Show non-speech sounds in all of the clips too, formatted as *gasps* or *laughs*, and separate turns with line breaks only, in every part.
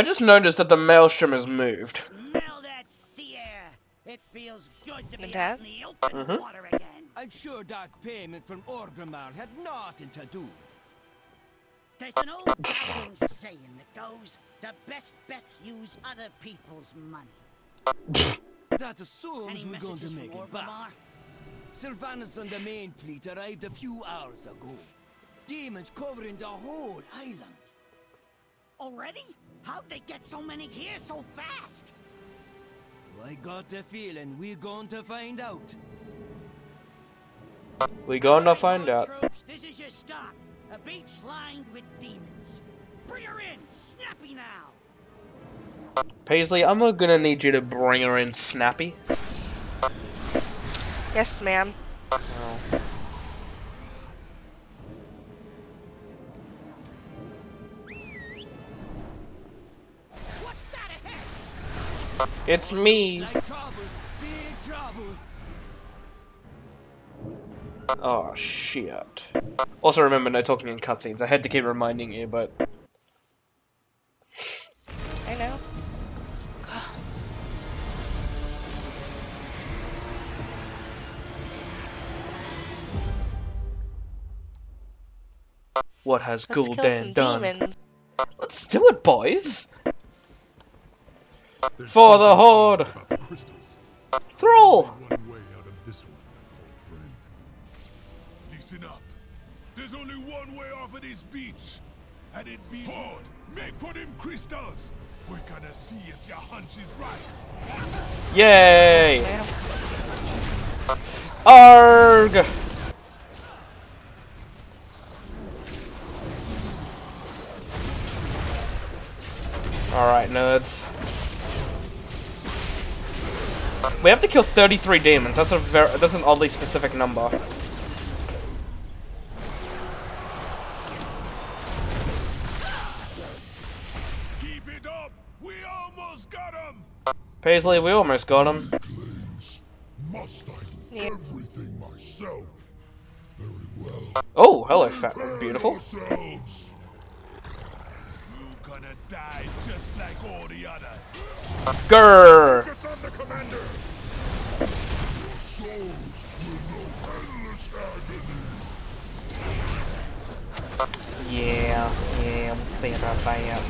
I just noticed that the maelstrom has moved.
Smell that sea air. It feels good to be out
has?
in the open
Mhm.
water again.
I'm sure that payment from Orgrimmar had nothing to do.
There's an old Goblin saying that goes, the best bets use other people's money.
That assumes
Any
we're going to make it back.
Orgrimmar?
Sylvanas and the main fleet arrived a few hours ago. Demons covering the whole island.
Already? How'd they get so many here so fast?
I got a feeling we're going to find out.
We gonna find out.
Troops, this is your stop. A beach lined with demons. Bring her in, snappy now.
Paisley, I'm gonna need you to bring her in snappy.
Yes, ma'am.
Oh. It's me.
Like trouble, big trouble.
Oh shit. Also remember no talking in cutscenes. I had to keep reminding you, but
I know.
what has
Let's
Gul'dan done?
demons.
Let's do it, boys.
There's
For the Horde.
the crystals.
Thrall.
One way out of this one, old friend. Listen up. There's only one way off of this beach, and it be Horde. Make for them crystals. We're gonna see if your hunch is right.
Yay! Arg! Alright, nerds. We have to kill 33 demons. That's a very that's an oddly specific number.
Keep it up. We almost got him.
Paisley, we almost got him.
Claims. Must I do
Yeah.
everything myself? Very well.
Oh, hello, fat beautiful.
Ourselves. You're win. We are endless. We are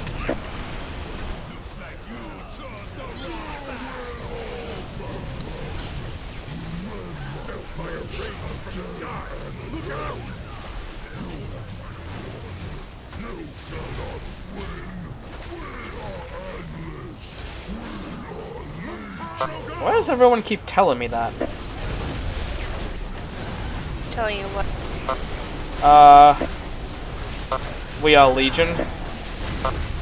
legion.
Why does everyone keep telling me that?
Telling you what.
Uh, we are Legion.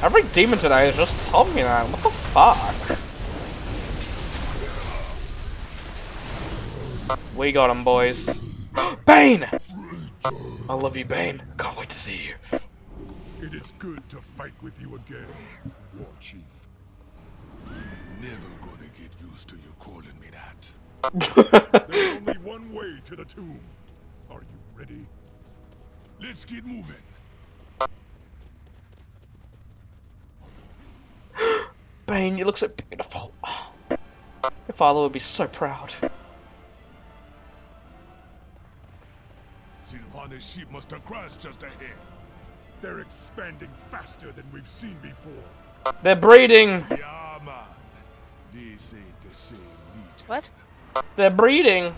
Every demon today has just told me that. What the fuck? We got him, boys. *gasps* Baine! I love you, Baine. Can't wait to see you.
It is good to fight with you again, War Chief. Never gonna get used to you calling me that. *laughs* There's only one way to the tomb. Are you ready? Let's get moving.
Baine, you look so beautiful. Your father would be so proud.
Sylvanas' ship must have crashed just ahead. They're expanding faster than we've seen before.
They're breeding!
Yeah, man. This ain't the same Legion.
What?
They're breeding!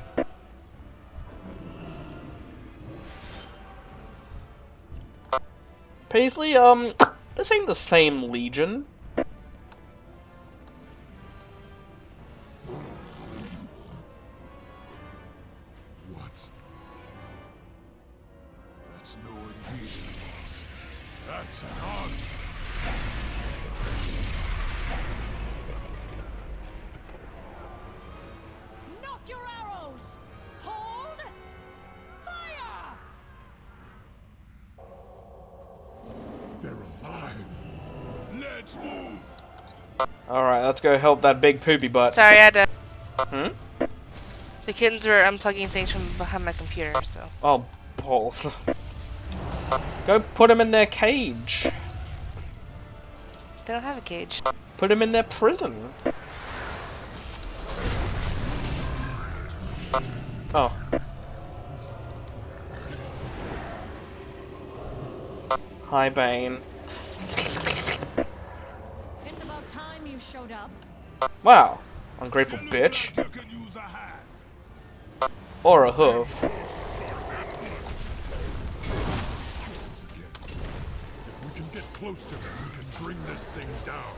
Paisley, um, this ain't the same Legion. Alright, let's go help that big poopy butt.
Sorry, I had to.
Hmm?
The kittens were unplugging things from behind my computer, so.
Oh, balls. Go put them in their cage.
They don't have a cage.
Put them in their prison. Oh. Hi, Baine.
It's about time you showed up.
Wow. Ungrateful bitch. Or a hoof.
Them, we can bring this thing down.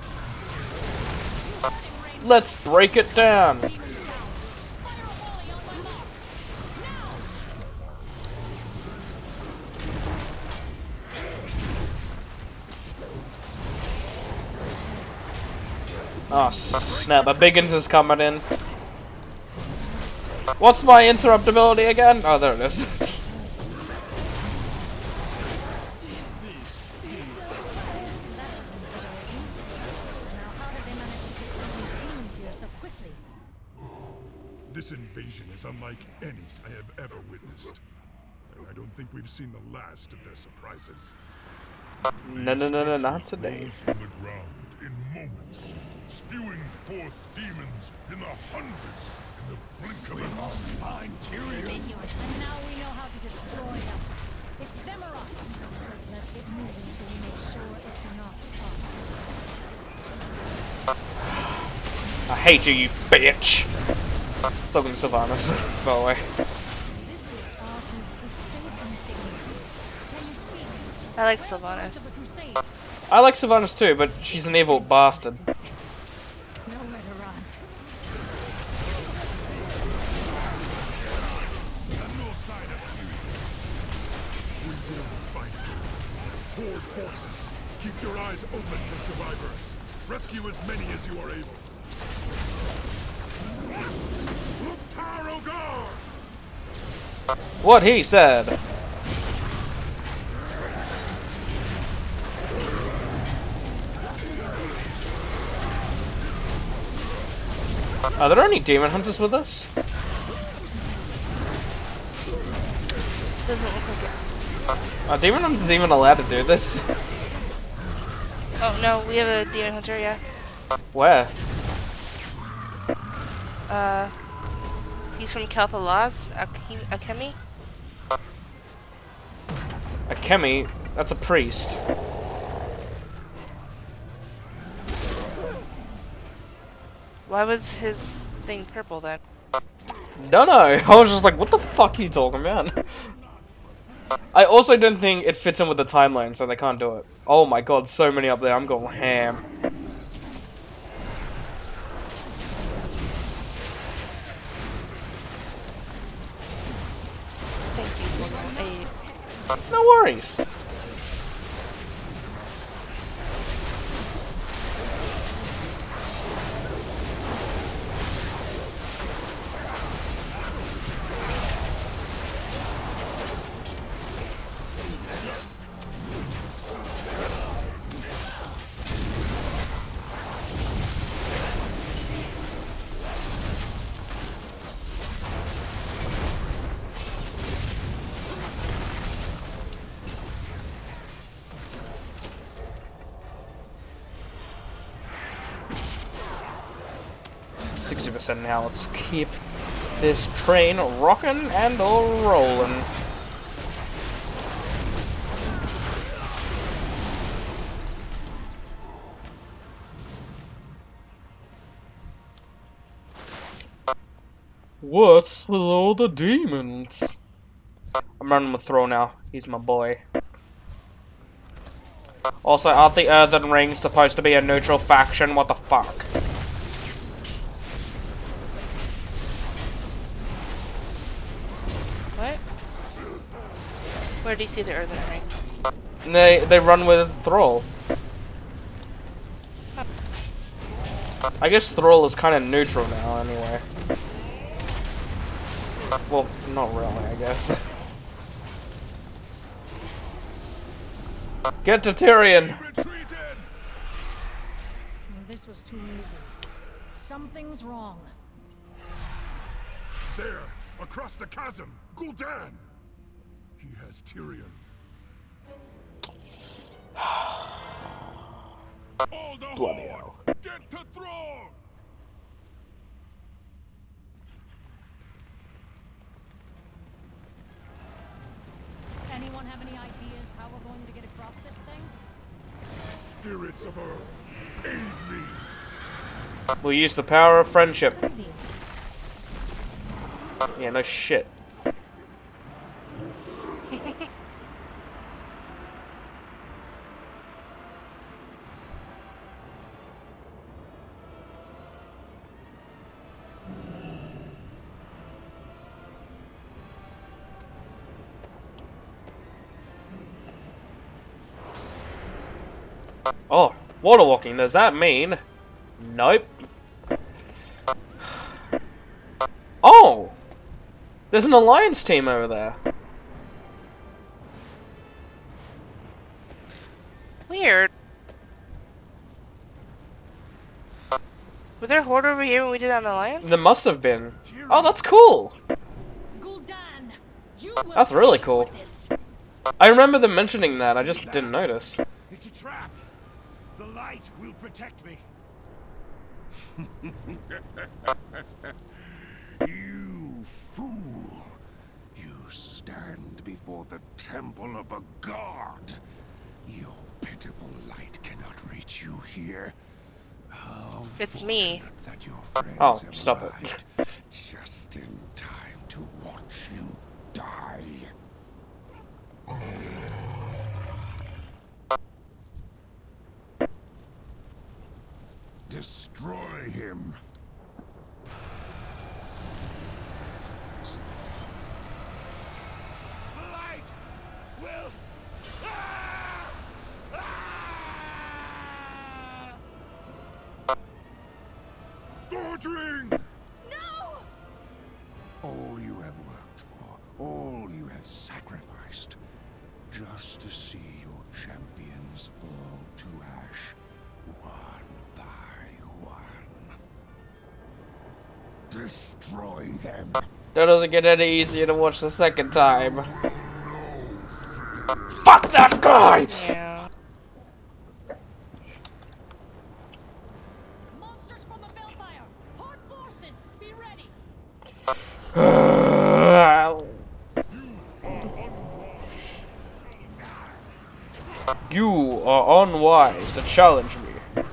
Let's break it down. Oh, snap. A Biggins is coming in. What's my interruptibility again? Oh, there it is.
Now, how did they manage to get so many demons here so quickly?
This invasion is unlike any I have ever witnessed. And I don't think we've seen the last of their surprises.
no, no, no, no, not today.
From the ground in moments, spewing forth demons in the hundreds in the blink of an eye. Find Tirion.
Ridiculous. And now we know how to destroy them. It's them. Let's get moving so we make sure it's not us.
I hate you, you bitch. Talking to Sylvanas, by the way.
This is our crusade insignia. Can you speak?
I like
Where's
Sylvanas.
rest of the crusade?
I like Sylvanas too, but she's an evil bastard. What he said. Are there any demon hunters with us?
Doesn't look like it.
Are demon hunters even allowed to do this?
Oh no, we have a demon hunter. Yeah.
Where?
Uh, he's from Quel'Thalas, Akemi.
A Kemi? That's a priest.
Why was his thing purple then?
Don't know. *laughs* I was just like, what the fuck are you talking about? *laughs* I also don't think it fits in with the timeline, so they can't do it. Oh my god, so many up there. I'm going ham. No worries. Sixty percent now. Let's keep this train rocking and rolling. What's with all the demons? I'm running with Thrall now. He's my boy. Also, aren't the Earthen Rings supposed to be a neutral faction? What the fuck?
Where do you see the earthen ring?
They they run with Thrall. I guess Thrall is kind of neutral now, anyway. Well, not really, I guess. Get to
Tirion!
This was too easy. Something's wrong.
There, across the chasm, Gul'dan! He has Tirion. All
the
Bloody hell.
Get to throne!
Anyone have any ideas how we're going to get across this thing?
Spirits of Earth, aid me!
We'll use the power of friendship. Yeah, no shit. Oh, water walking, does that mean? Nope. Oh! There's an alliance team over there.
Weird. Was there a horde over here when we did an alliance?
There must have been. Oh, that's cool!
Gul'dan, you will
That's really cool. I remember them mentioning that, I just didn't notice.
It's a trap! The light will protect me! *laughs* you fool! You stand before the temple of a god! Your pitiful light cannot reach you here. How
It's me.
That your friends
Oh, stop it.
arrived Just *laughs* just to see your champions fall to ash, one by one. Destroy them.
That doesn't get any easier to watch the second time. Fuck that guy!
Yeah.
Monsters from the Bellfire! Horde forces, be ready!
you are unwise to challenge me.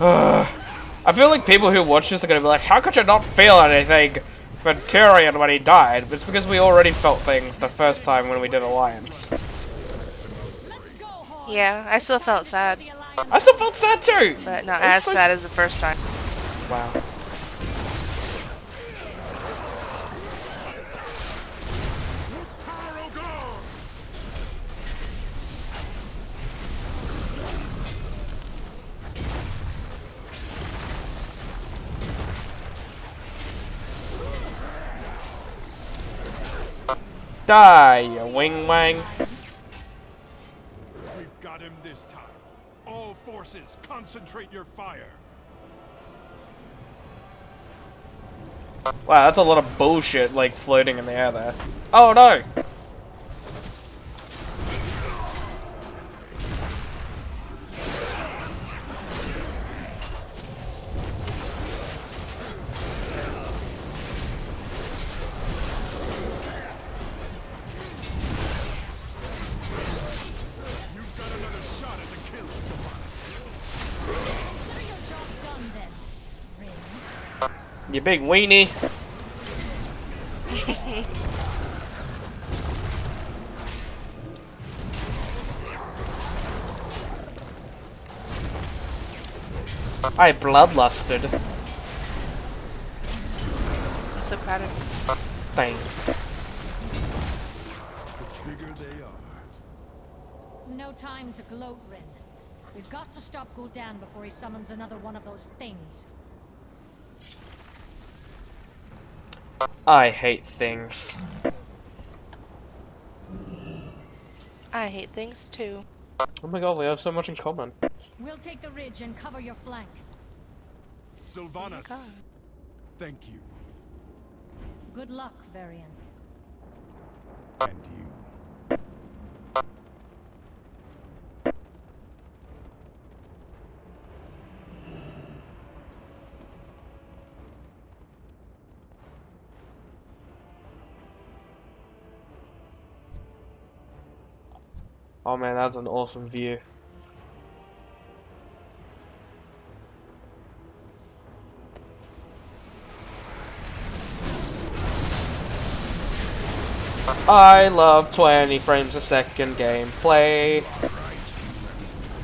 *sighs* I feel like people who watch this are gonna be like, how could you not feel anything for Tirion when he died? But it's because we already felt things the first time when we did Alliance.
Let's go, Horde!
Yeah, I still felt sad,
I still felt sad too!
but not as
so
sad as the first time.
Wow. Die, you wing wang.
We've got him this time. All forces, concentrate your fire.
Wow, that's a lot of bullshit, like, floating in the air there. Oh no! You big weenie. *laughs* I bloodlusted.
I'm so proud of you.
Thanks.
The bigger they are.
No time to gloat, Rin. We've got to stop Gul'dan before he summons another one of those things.
I hate things.
I hate things too.
Oh my god, we have so much in common.
We'll take the ridge and cover your flank.
Sylvanas, oh
God.
thank you.
Good luck, Varian.
And you.
Oh man, that's an awesome view. I love 20 frames a second gameplay.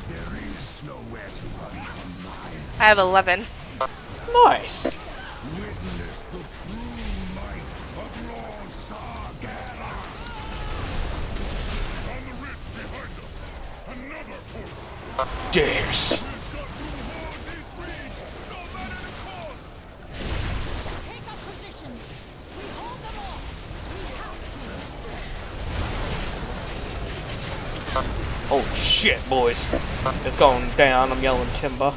There is nowhere to run from mine.
I have 11.
Nice.
To.
Oh shit, boys. It's going down. I'm yelling timber.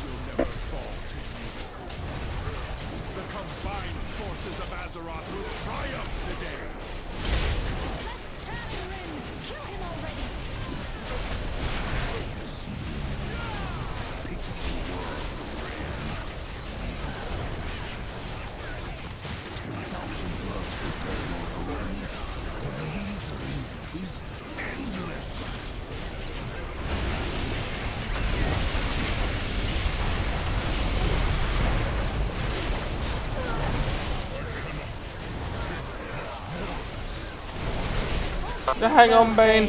Hang on, Baine.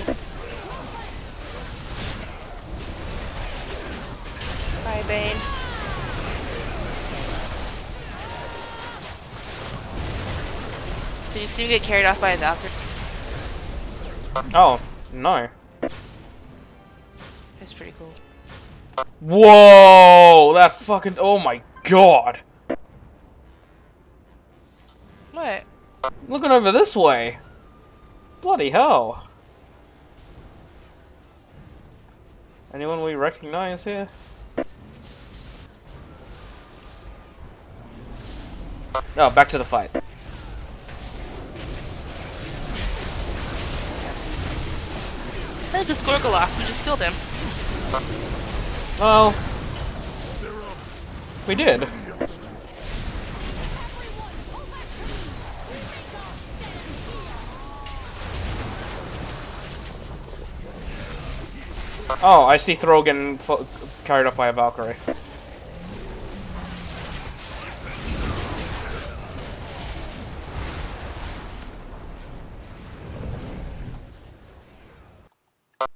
Bye, Baine. Did you see me get carried off by a Valkyrie?
Oh, no.
That's pretty cool.
Whoa! That fucking. Oh my god!
What?
Looking over this way. Bloody hell. Anyone we recognize here? Oh, back to the fight.
Hey, the Skorgoloth. We just killed him.
Well, we did. Oh, I see Throgan carried off by a Valkyrie.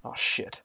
Oh shit.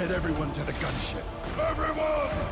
Get everyone to the gunship.
Everyone,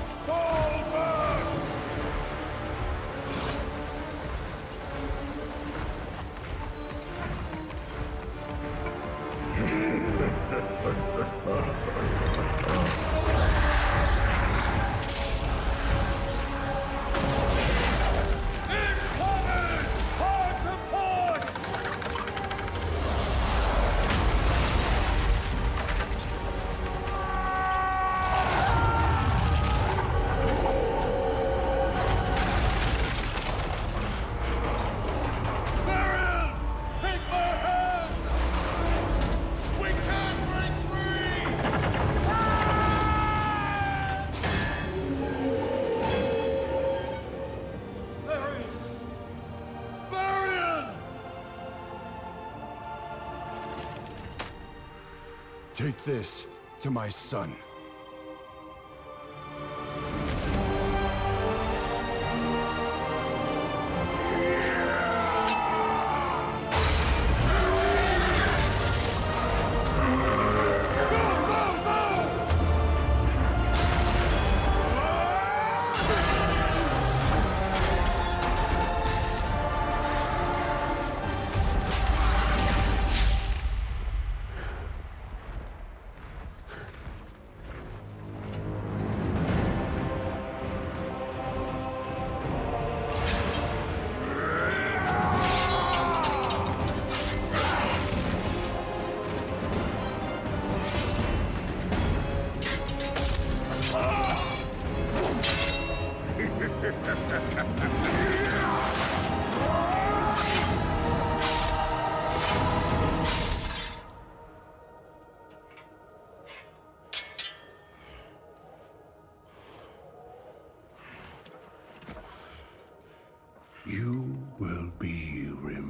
Take
this to my son.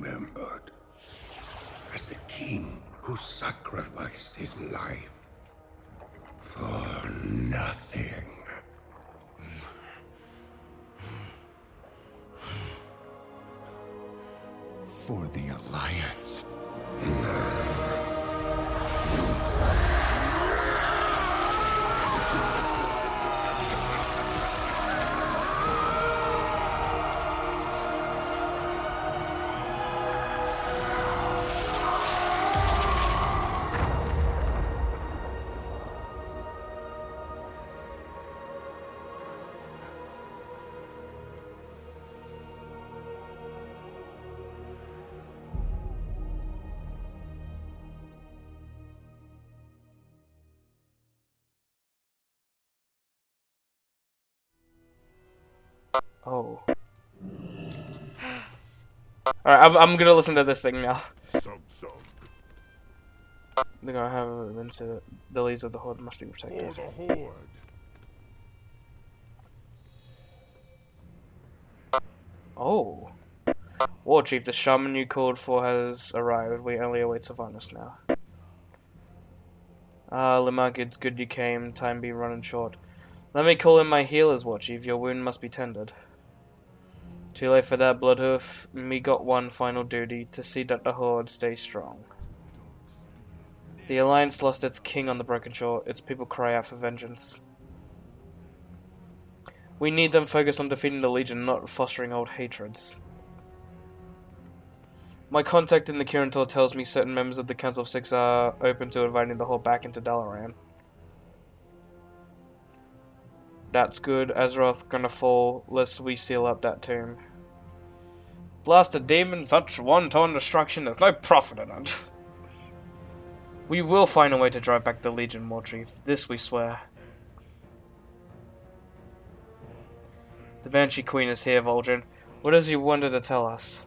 Remembered as the king who sacrificed his life for nothing.
For the Alliance.
Oh. Alright, I'm, I'm gonna listen to this thing now.
Sub.
They're gonna have them into the leads of the Horde must be protected. Oh. War Chief, the shaman you called for has arrived. We only await Sylvanas now. Ah, Limark, it's good you came. Time be running short. Let me call in my healers, War Chief. Your wound must be tended. Too late for that, Bloodhoof. Me got one final duty, to see that the Horde stays strong. The Alliance lost its king on the Broken Shore. Its people cry out for vengeance. We need them focused on defeating the Legion, not fostering old hatreds. My contact in the Kirin tells me certain members of the Council of Six are open to inviting the Horde back into Dalaran. That's good. Azeroth gonna fall, lest we seal up that tomb. Blast a demon, such wanton destruction, there's no profit in it. We will find a way to drive back the Legion, Mortrief. This we swear. The Banshee Queen is here, Vol'jin. What does you wanted to tell us?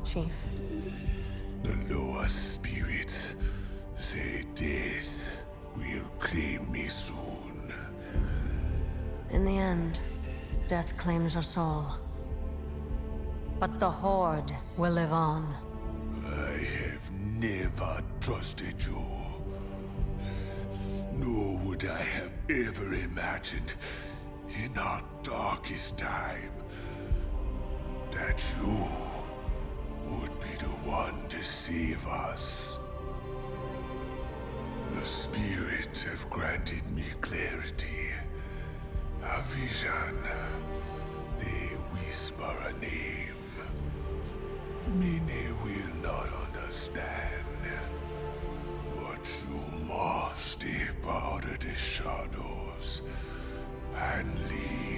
War Chief.
The lower spirits say death will claim me soon.
In the end, death claims us all. But the Horde will live on.
I have never trusted you. Nor would I have ever imagined in our darkest time that you would be the one save us. The spirits have granted me clarity, a vision. They whisper a name. Many will not understand. But you must of the shadows and lead.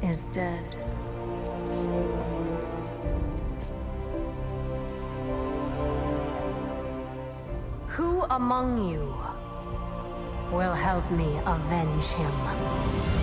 Is dead. Who among you will help me avenge him?